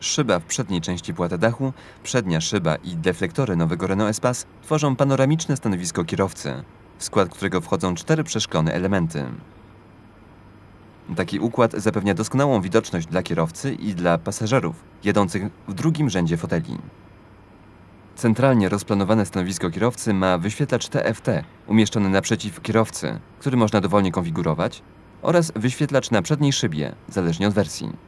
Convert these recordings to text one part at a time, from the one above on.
Szyba w przedniej części płata dachu, przednia szyba i deflektory nowego Renault Espace tworzą panoramiczne stanowisko kierowcy, w skład którego wchodzą cztery przeszklone elementy. Taki układ zapewnia doskonałą widoczność dla kierowcy i dla pasażerów jadących w drugim rzędzie foteli. Centralnie rozplanowane stanowisko kierowcy ma wyświetlacz TFT umieszczony naprzeciw kierowcy, który można dowolnie konfigurować, oraz wyświetlacz na przedniej szybie, zależnie od wersji.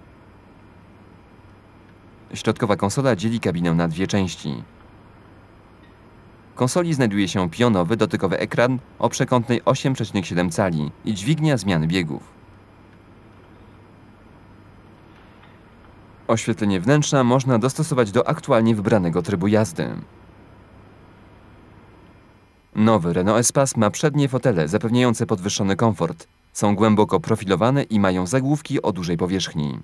Środkowa konsola dzieli kabinę na dwie części. W konsoli znajduje się pionowy dotykowy ekran o przekątnej 8,7 cali i dźwignia zmiany biegów. Oświetlenie wnętrza można dostosować do aktualnie wybranego trybu jazdy. Nowy Renault Espace ma przednie fotele zapewniające podwyższony komfort. Są głęboko profilowane i mają zagłówki o dużej powierzchni.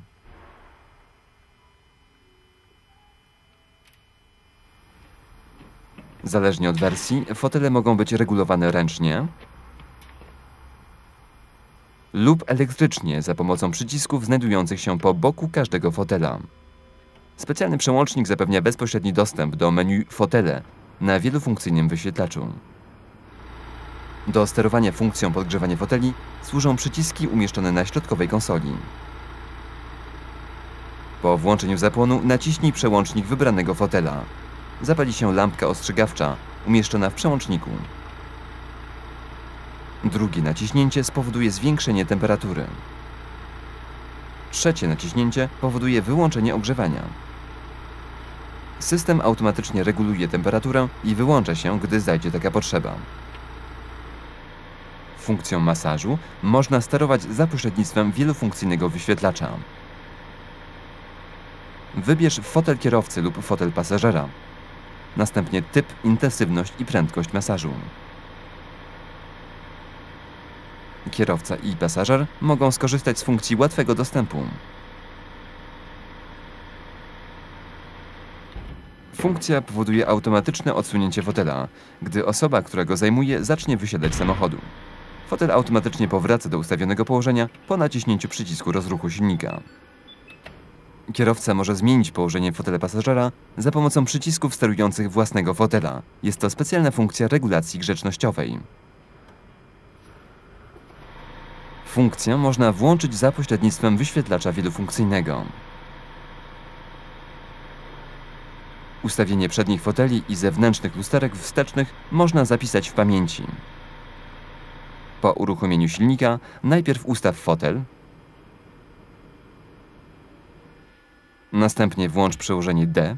Zależnie od wersji, fotele mogą być regulowane ręcznie lub elektrycznie za pomocą przycisków znajdujących się po boku każdego fotela. Specjalny przełącznik zapewnia bezpośredni dostęp do menu Fotele na wielofunkcyjnym wyświetlaczu. Do sterowania funkcją podgrzewania foteli służą przyciski umieszczone na środkowej konsoli. Po włączeniu zapłonu naciśnij przełącznik wybranego fotela. Zapali się lampka ostrzegawcza umieszczona w przełączniku. Drugie naciśnięcie spowoduje zwiększenie temperatury. Trzecie naciśnięcie powoduje wyłączenie ogrzewania. System automatycznie reguluje temperaturę i wyłącza się, gdy zajdzie taka potrzeba. Funkcją masażu można sterować za pośrednictwem wielofunkcyjnego wyświetlacza. Wybierz fotel kierowcy lub fotel pasażera. Następnie typ, intensywność i prędkość masażu. Kierowca i pasażer mogą skorzystać z funkcji łatwego dostępu. Funkcja powoduje automatyczne odsunięcie fotela, gdy osoba, która go zajmuje, zacznie wysiadać z samochodu. Fotel automatycznie powraca do ustawionego położenia po naciśnięciu przycisku rozruchu silnika. Kierowca może zmienić położenie fotela pasażera za pomocą przycisków sterujących własnego fotela. Jest to specjalna funkcja regulacji grzecznościowej. Funkcję można włączyć za pośrednictwem wyświetlacza wielofunkcyjnego. Ustawienie przednich foteli i zewnętrznych lusterek wstecznych można zapisać w pamięci. Po uruchomieniu silnika najpierw ustaw fotel, następnie włącz przełożenie D,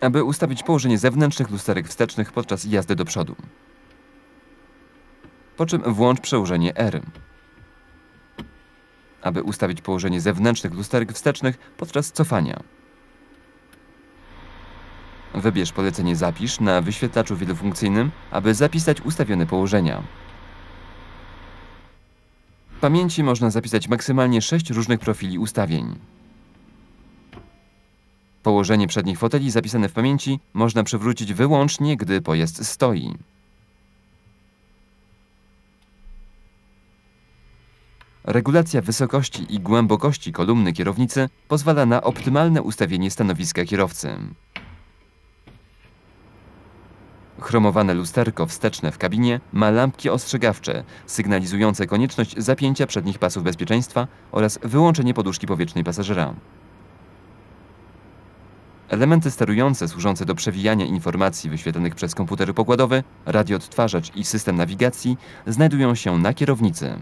aby ustawić położenie zewnętrznych lusterek wstecznych podczas jazdy do przodu. Po czym włącz przełożenie R, aby ustawić położenie zewnętrznych lusterek wstecznych podczas cofania. Wybierz polecenie Zapisz na wyświetlaczu wielofunkcyjnym, aby zapisać ustawione położenia. W pamięci można zapisać maksymalnie 6 różnych profili ustawień. Położenie przednich foteli zapisane w pamięci można przywrócić wyłącznie, gdy pojazd stoi. Regulacja wysokości i głębokości kolumny kierownicy pozwala na optymalne ustawienie stanowiska kierowcy. Chromowane lusterko wsteczne w kabinie ma lampki ostrzegawcze, sygnalizujące konieczność zapięcia przednich pasów bezpieczeństwa oraz wyłączenie poduszki powietrznej pasażera. Elementy sterujące służące do przewijania informacji wyświetlanych przez komputer pokładowy, radioodtwarzacz i system nawigacji znajdują się na kierownicy.